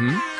Hmm?